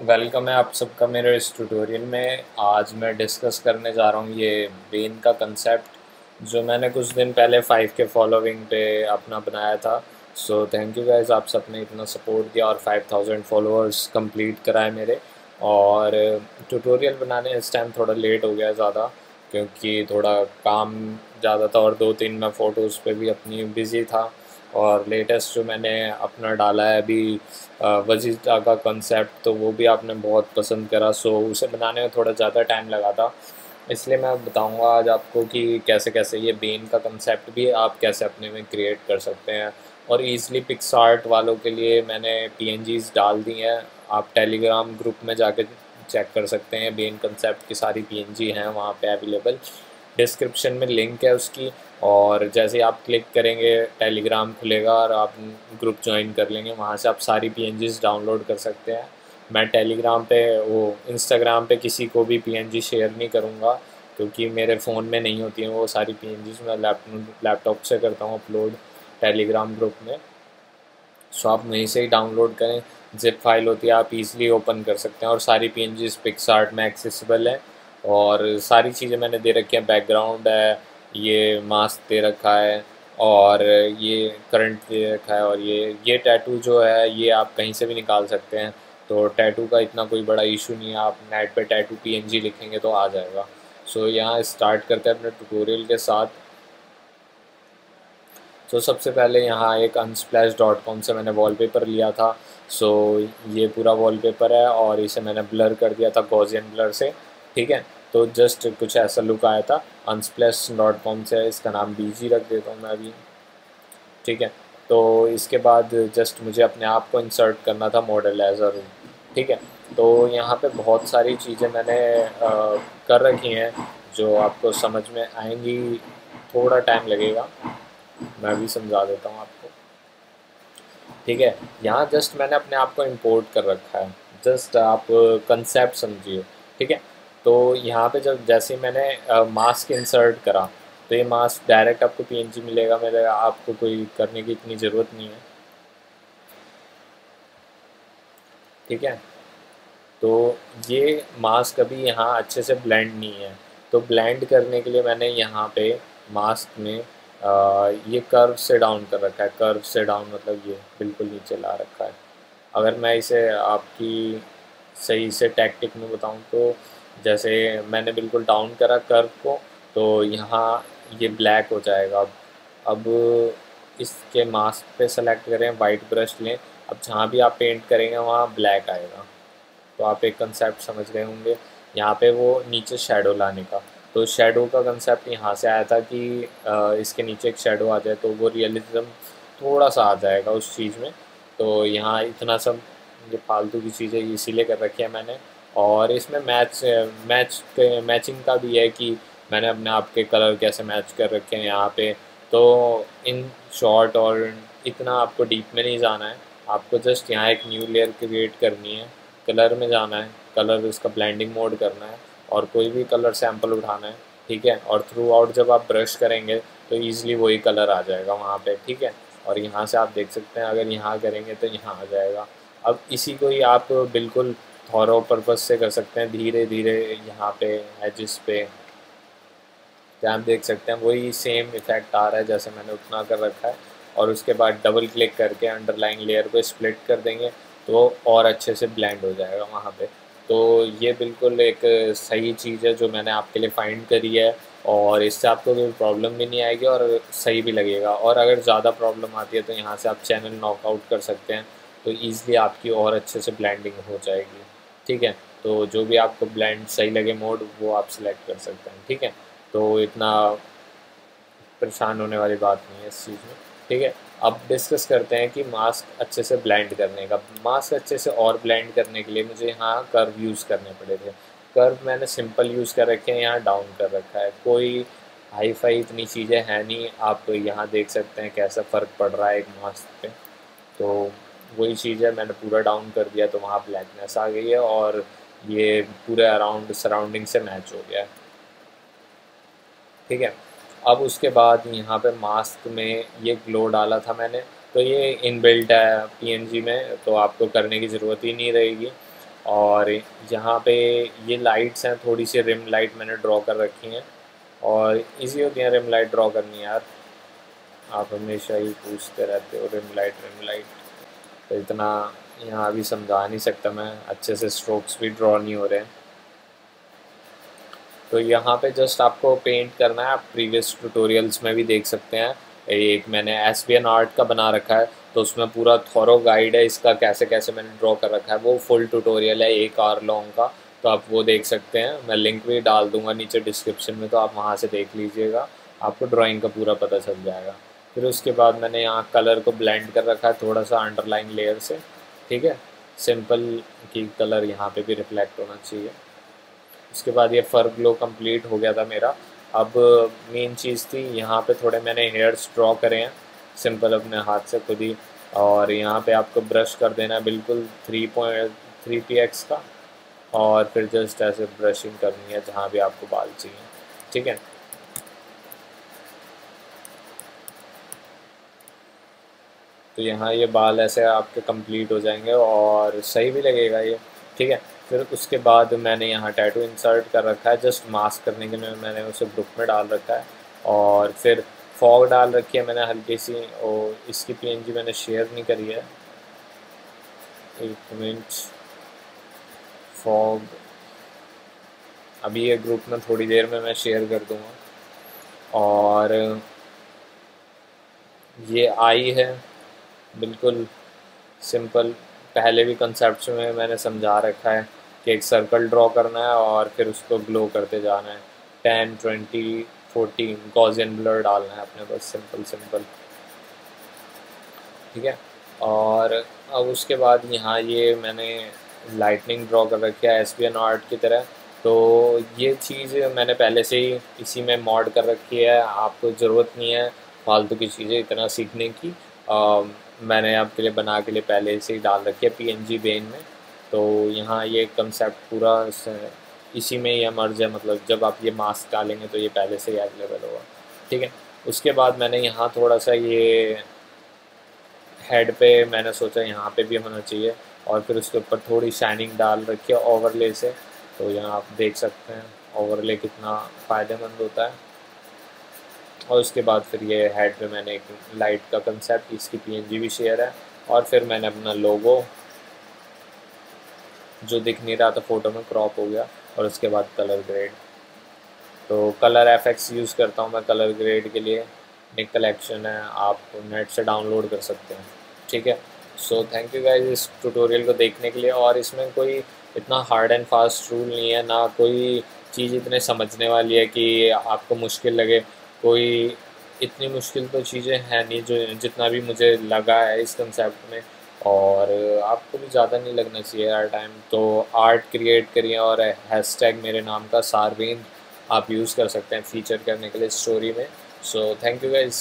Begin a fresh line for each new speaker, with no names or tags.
Welcome है आप सबका मेरे इस ट्यूटोरियल में। आज मैं डिस्कस करने जा रहा हूँ ये बेन का कंसेप्ट जो मैंने कुछ दिन पहले फाइव के फॉलोइंग पे अपना बनाया था। सो थैंक यू गाइज़ आप सबने इतना सपोर्ट दिया और फाइव थाउज़ेंड फॉलोअर्स कंप्लीट कराए मेरे। और ट्यूटोरियल बनाने इस टाइम थोड़ा लेट हो गया ज़्यादा, क्योंकि थोड़ा काम ज़्यादा था और दो तीन मैं फ़ोटोज़ पे भी अपनी बिज़ी था। और लेटेस्ट जो मैंने अपना डाला है अभी वजीटा का कंसेप्ट तो वो भी आपने बहुत पसंद करा सो उसे बनाने में थोड़ा ज़्यादा टाइम लगा था। इसलिए मैं बताऊँगा आज आपको कि कैसे कैसे ये बेन का कंसेप्ट भी आप कैसे अपने में क्रिएट कर सकते हैं। और ईज़िली पिक्स आर्ट वालों के लिए मैंने पी डाल दी हैं। आप टेलीग्राम ग्रुप में जाके चेक कर सकते हैं। बेन कंसेप्ट की सारी पी हैं, वहाँ पे अवेलेबल डिस्क्रिप्शन में लिंक है उसकी और जैसे आप क्लिक करेंगे टेलीग्राम खुलेगा और आप ग्रुप ज्वाइन कर लेंगे, वहाँ से आप सारी पीएनजी डाउनलोड कर सकते हैं। मैं टेलीग्राम पे, वो इंस्टाग्राम पे किसी को भी पीएनजी शेयर नहीं करूँगा, क्योंकि मेरे फ़ोन में नहीं होती हैं वो सारी पीएनजी मैं लैपटॉप से करता हूँ अपलोड टेलीग्राम ग्रुप में। सो आप वहीं से ही डाउनलोड करें। जिप फ़ाइल होती है, आप इजीली ओपन कर सकते हैं और सारी पी एन पिक्सार्ट में एक्सेसिबल है। और सारी चीज़ें मैंने दे रखी हैं। बैकग्राउंड है ये मास्क दे रखा है और ये करंट दे रखा है और ये ये टैटू जो है ये आप कहीं से भी निकाल सकते हैं। तो टैटू का इतना कोई बड़ा इशू नहीं है। आप नेट पे टैटू पीएनजी लिखेंगे तो आ जाएगा। सो so, यहाँ स्टार्ट करते हैं अपने ट्यूटोरियल के साथ। तो सबसे पहले यहाँ एक अनस्प्लैश डॉट कॉम से मैंने वॉलपेपर लिया था। सो so, ये पूरा वॉलपेपर है और इसे मैंने ब्लर कर दिया था गॉजियन ब्लर से। ठीक है? तो जस्ट कुछ ऐसा लुक आया था अनस्प्लेस डॉट कॉम से इसका नाम बीजी रख देता हूँ मैं अभी। ठीक है? तो इसके बाद जस्ट मुझे अपने आप को इंसर्ट करना था मॉडल एज अ रूम ठीक है? तो यहाँ पे बहुत सारी चीज़ें मैंने आ, कर रखी हैं जो आपको समझ में आएँगी थोड़ा टाइम लगेगा। मैं भी समझा देता हूँ आपको। ठीक है? यहाँ जस्ट मैंने अपने आप को इम्पोर्ट कर रखा है। जस्ट आप कंसेप्ट समझिए। ठीक है? तो यहाँ पे जब जैसे मैंने मास्क इंसर्ट करा तो ये मास्क डायरेक्ट आपको पीएनजी मिलेगा मेरे आपको कोई करने की इतनी ज़रूरत नहीं है। ठीक है? तो ये मास्क अभी यहाँ अच्छे से ब्लेंड नहीं है। तो ब्लेंड करने के लिए मैंने यहाँ पे मास्क में आ, ये कर्व से डाउन कर रखा है। कर्व से डाउन मतलब ये बिल्कुल नीचे ला रखा है। अगर मैं इसे आपकी सही से टैक्टिक में बताऊँ तो जैसे मैंने बिल्कुल डाउन करा कर्व को तो यहाँ ये ब्लैक हो जाएगा। अब अब इसके मास्क पे सेलेक्ट करें वाइट ब्रश लें। अब जहाँ भी आप पेंट करेंगे, वहाँ ब्लैक आएगा। तो आप एक कंसेप्ट समझ गए होंगे। यहाँ पे वो नीचे शेडो लाने का। तो शेडो का कंसेप्ट यहाँ से आया था कि इसके नीचे एक शेडो आ जाए तो वो रियलिज्म थोड़ा सा आ जाएगा उस चीज़ में। तो यहाँ इतना सब ये फालतू की चीज़ें इसीलिए कर रखी है मैंने। और इसमें मैच मैच मैचिंग का भी है कि मैंने अपने आप के कलर कैसे मैच कर रखे हैं यहाँ पे। तो इन शॉर्ट और इतना आपको डीप में नहीं जाना है। आपको जस्ट यहाँ एक न्यू लेयर क्रिएट करनी है। कलर में जाना है। कलर इसका ब्लेंडिंग मोड करना है और कोई भी कलर सैंपल उठाना है। ठीक है? और थ्रू आउट जब आप ब्रश करेंगे तो ईज़िली वही कलर आ जाएगा वहाँ पे। ठीक है? और यहाँ से आप देख सकते हैं, अगर यहाँ करेंगे तो यहाँ आ जाएगा। अब इसी को ही आप बिल्कुल थॉरो पर्पज से कर सकते हैं, धीरे धीरे यहाँ पे एजिस पे। आप देख सकते हैं, वही सेम इफ़ेक्ट आ रहा है जैसे मैंने उतना कर रखा है। और उसके बाद डबल क्लिक करके अंडरलाइन लेयर को स्प्लिट कर देंगे तो और अच्छे से ब्लेंड हो जाएगा वहाँ पे। तो ये बिल्कुल एक सही चीज़ है जो मैंने आपके लिए फाइंड करी है, और इससे आपको कोई प्रॉब्लम भी नहीं आएगी और सही भी लगेगा। और अगर ज़्यादा प्रॉब्लम आती है तो यहाँ से आप चैनल नॉकआउट कर सकते हैं तो ईज़िली आपकी और अच्छे से ब्लैंडिंग हो जाएगी। ठीक है? तो जो भी आपको ब्लेंड सही लगे मोड वो आप सिलेक्ट कर सकते हैं, ठीक है? तो इतना परेशान होने वाली बात नहीं है इस चीज़ में, ठीक है? अब डिस्कस करते हैं कि मास्क अच्छे से ब्लेंड करने का। मास्क अच्छे से और ब्लेंड करने के लिए मुझे यहाँ कर्व यूज़ करने पड़े थे। कर्व मैंने सिंपल यूज़ कर रखे हैं, यहाँ डाउन कर रखा है। कोई हाई फाई इतनी चीज़ें हैं नहीं, आप यहाँ देख सकते हैं कैसा फ़र्क पड़ रहा है एक मास्क पे। तो वही चीज़ है, मैंने पूरा डाउन कर दिया तो वहाँ ब्लैकनेस आ गई है और ये पूरे अराउंड सराउंडिंग से मैच हो गया है। ठीक है? अब उसके बाद यहाँ पे मास्क में ये ग्लो डाला था मैंने तो ये इनबिल्ट है पीएनजी में तो आपको करने की ज़रूरत ही नहीं रहेगी। और यहाँ पे ये लाइट्स हैं, थोड़ी सी रिम लाइट मैंने ड्रॉ कर रखी हैं। और इजी होती है रिम लाइट ड्रॉ करनी यार? आप हमेशा ही पूछते रहते हो रिम लाइट रिम लाइट तो इतना यहाँ अभी समझा नहीं सकता मैं, अच्छे से स्ट्रोक्स भी ड्रॉ नहीं हो रहे हैं। तो यहाँ पे जस्ट आपको पेंट करना है, आप प्रीवियस ट्यूटोरियल्स में भी देख सकते हैं। एक मैंने एस बी एन आर्ट का बना रखा है तो उसमें पूरा थॉरो गाइड है इसका, कैसे कैसे मैंने ड्रॉ कर रखा है। वो फुल ट्यूटोरियल है, एक आर लॉन्ग का तो आप वो देख सकते हैं। मैं लिंक भी डाल दूँगा नीचे डिस्क्रिप्शन में तो आप वहाँ से देख लीजिएगा। आपको ड्राइंग का पूरा पता चल जाएगा। फिर उसके बाद मैंने यहाँ कलर को ब्लेंड कर रखा है थोड़ा सा अंडरलाइन लेयर से, ठीक है? सिंपल की कलर यहाँ पे भी रिफ्लेक्ट होना चाहिए। उसके बाद ये फर ग्लो कंप्लीट हो गया था मेरा। अब मेन चीज़ थी, यहाँ पे थोड़े मैंने हेयर्स ड्रॉ करे हैं। सिंपल अपने हाथ से खुद ही। और यहाँ पे आपको ब्रश कर देना है बिल्कुल three point three P X का। और फिर जस्ट ऐसे ब्रशिंग करनी है जहाँ भी आपको बाल चाहिए, ठीक है? तो यहाँ ये बाल ऐसे आपके कंप्लीट हो जाएँगे और सही भी लगेगा ये। ठीक है? फिर उसके बाद मैंने यहाँ टैटू इंसर्ट कर रखा है जस्ट मास्क करने के लिए मैंने उसे ग्रुप में डाल रखा है। और फिर फॉग डाल रखी है मैंने हल्की सी, और इसकी पीएनजी मैंने शेयर नहीं करी है। एक मिनट फॉग अभी ये ग्रुप में थोड़ी देर में मैं शेयर कर दूँगा। और ये आई है। बिल्कुल सिंपल। पहले भी कंसेप्ट में मैंने समझा रखा है कि एक सर्कल ड्रॉ करना है और फिर उसको ग्लो करते जाना है। Ten twenty fourteen Gaussian blur डालना है अपने पास सिंपल सिंपल ठीक है? और अब उसके बाद यहाँ ये मैंने लाइटनिंग ड्रॉ कर रखी है एस आर्ट की तरह। तो ये चीज़ मैंने पहले से ही इसी में मॉड कर रखी है। आपको ज़रूरत नहीं है फालतू की चीज़ें इतना सीखने की। मैंने आपके लिए बना के लिए पहले से ही डाल रखी है पी एन जी बेन में। तो यहाँ ये कंसेप्ट पूरा इसी में ही मर्ज है मतलब जब आप ये मास्क डालेंगे तो ये पहले से ही अवेलेबल होगा। ठीक है? उसके बाद मैंने यहाँ थोड़ा सा ये हेड पे मैंने सोचा यहाँ पे भी होना चाहिए और फिर उसके ऊपर थोड़ी शाइनिंग डाल रखी है ओवरले से। तो यहाँ आप देख सकते हैं ओवरले कितना फ़ायदेमंद होता है। और उसके बाद फिर ये हेड पे मैंने एक लाइट का कंसेप्ट इसकी पीएनजी भी शेयर है। और फिर मैंने अपना लोगो जो दिख नहीं रहा था फ़ोटो में क्रॉप हो गया। और उसके बाद कलर ग्रेड तो कलर एफएक्स यूज़ करता हूँ मैं कलर ग्रेड के लिए। एक कलेक्शन है, आप नेट से डाउनलोड कर सकते हैं। ठीक है? सो थैंक यू गाइज़ इस ट्यूटोरियल को देखने के लिए। और इसमें कोई इतना हार्ड एंड फास्ट रूल नहीं है, ना कोई चीज़ इतने समझने वाली है कि आपको मुश्किल लगे। कोई इतनी मुश्किल तो चीज़ें हैं नहीं जो, जितना भी मुझे लगा है इस कंसेप्ट में। और आपको भी ज़्यादा नहीं लगना चाहिए हर टाइम तो आर्ट क्रिएट करिए और हैशटैग मेरे नाम का सारवेंद आप यूज़ कर सकते हैं फीचर करने के लिए स्टोरी में। सो थैंक यू गाइज़